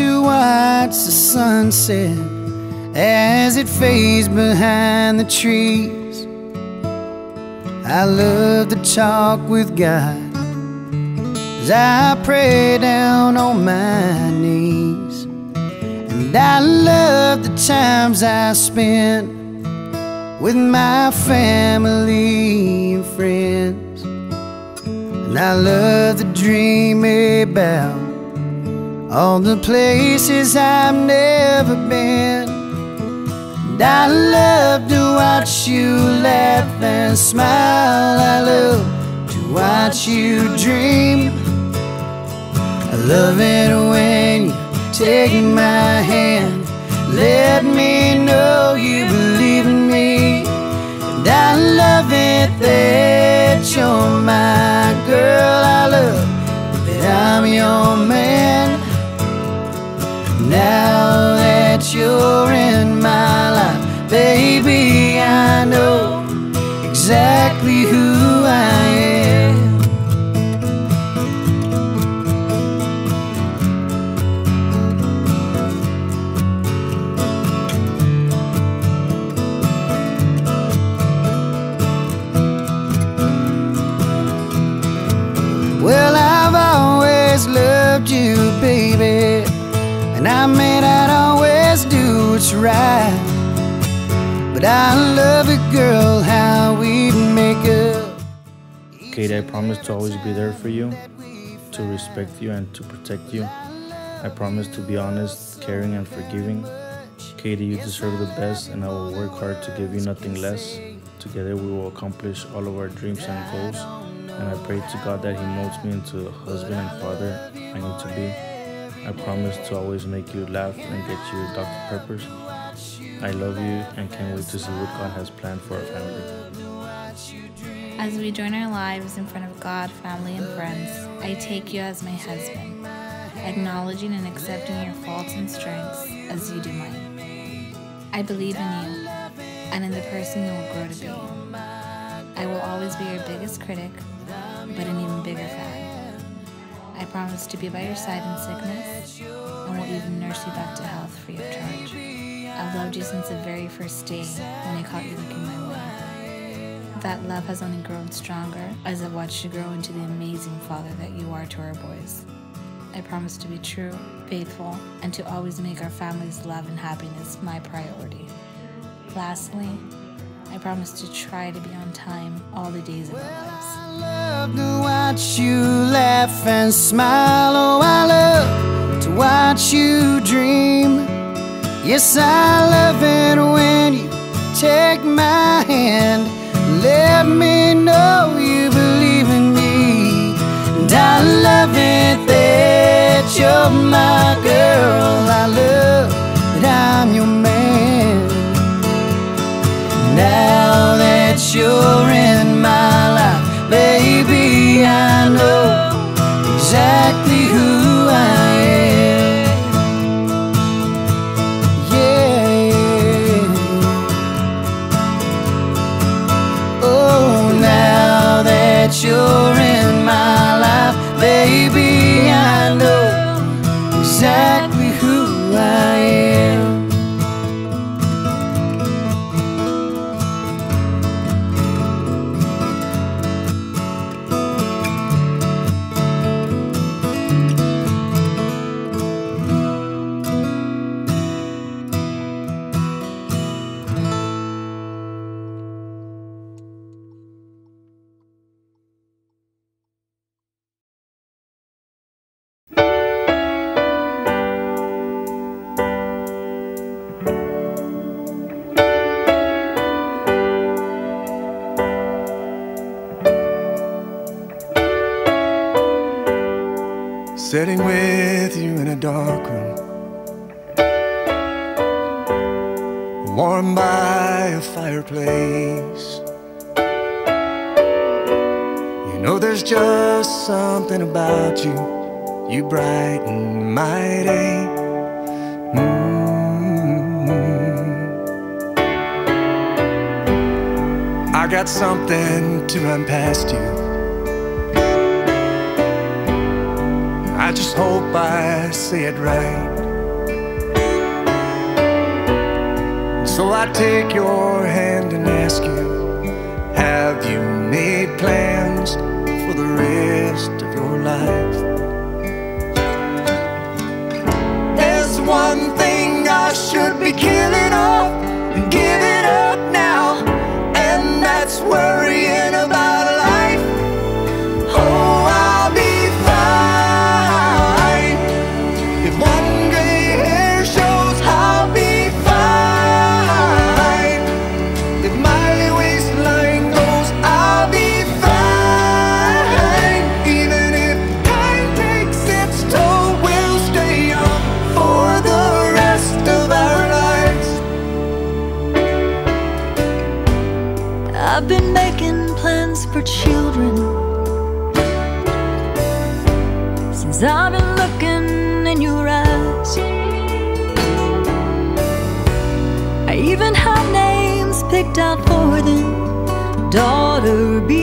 to watch the sunset as it fades behind the trees. I love to talk with God as I pray down on my knees. And I love the times I spent with my family and friends. And I love to dream about all the places I've never been. And I love to watch you laugh and smile. I love to watch you dream. I love it when you take my hand. Let me know you believe in me. And I love it that you're my girl. I love that I'm your man. And I may not always do what's right. But I love girl, how we make up. Katie, I promise to always be there for you, to respect you, and to protect you. I promise to be honest, caring, and forgiving. Katie, you deserve the best, and I will work hard to give you nothing less. Together, we will accomplish all of our dreams and goals. And I pray to God that He molds me into the husband and father I need to be. I promise to always make you laugh and get you Dr. Peppers. I love you and can't wait to see what God has planned for our family. As we join our lives in front of God, family, and friends, I take you as my husband, acknowledging and accepting your faults and strengths as you do mine. I believe in you and in the person you will grow to be. I will always be your biggest critic, but an even bigger fan. I promise to be by your side in sickness and will even nurse you back to health free of charge. I've loved you since the very first day when I caught you looking my way. That love has only grown stronger as I've watched you grow into the amazing father that you are to our boys. I promise to be true, faithful, and to always make our family's love and happiness my priority. Lastly, I promise to try to be on time all the days of our lives. I love to watch you laugh and smile. Oh, I love to watch you dream. Yes, I love it when you take my hand. Sitting with you in a dark room, warmed by a fireplace. You know, there's just something about you, you brighten my day. Mm. I got something to run past you. I just hope I say it right. So I take your hand and ask you. children. Since I've been looking in your eyes, I even have names picked out for them. Daughter, be